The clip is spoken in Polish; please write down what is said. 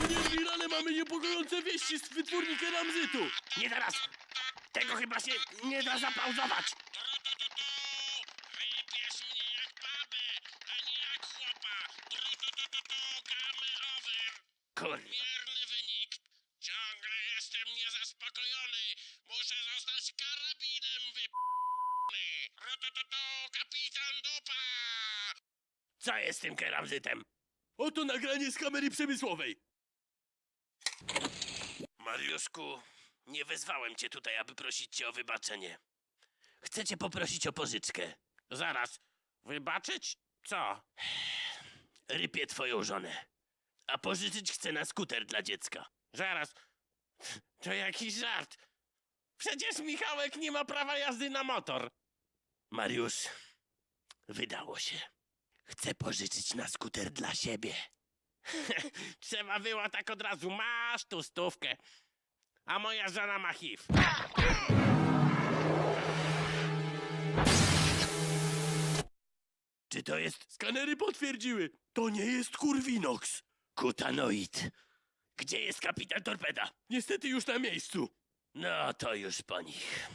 Panie ale mamy niepokojące wieści z wytwórni Ramzytu. Nie teraz! Tego chyba się nie da zapauzować! Wypiesz mnie jak babę, a nie jak chłopa. Tru-tu-tu-tu-tu, game over. Kur... Mierny wynik. Ciągle jestem niezaspokojony. Muszę zostać karabinem wyp***ny. Tru-tu-tu-tu, kapitan dupa. Co jest z tym keramzytem? Oto nagranie z kamery przemysłowej. Mariuszku, nie wezwałem cię tutaj, aby prosić cię o wybaczenie. Chcę cię poprosić o pożyczkę. Zaraz. Wybaczyć? Co? Rypię twoją żonę. A pożyczyć chcę na skuter dla dziecka. Zaraz. To jakiś żart. Przecież Michałek nie ma prawa jazdy na motor. Mariusz, wydało się. Chcę pożyczyć na skuter dla siebie. Trzeba było tak od razu. Masz tu stówkę. A moja żona ma HIV. Czy to jest Skanery potwierdziły. To nie jest kurwinox. kutanoid? Gdzie jest kapitan torpeda? Niestety już na miejscu. No to już po nich.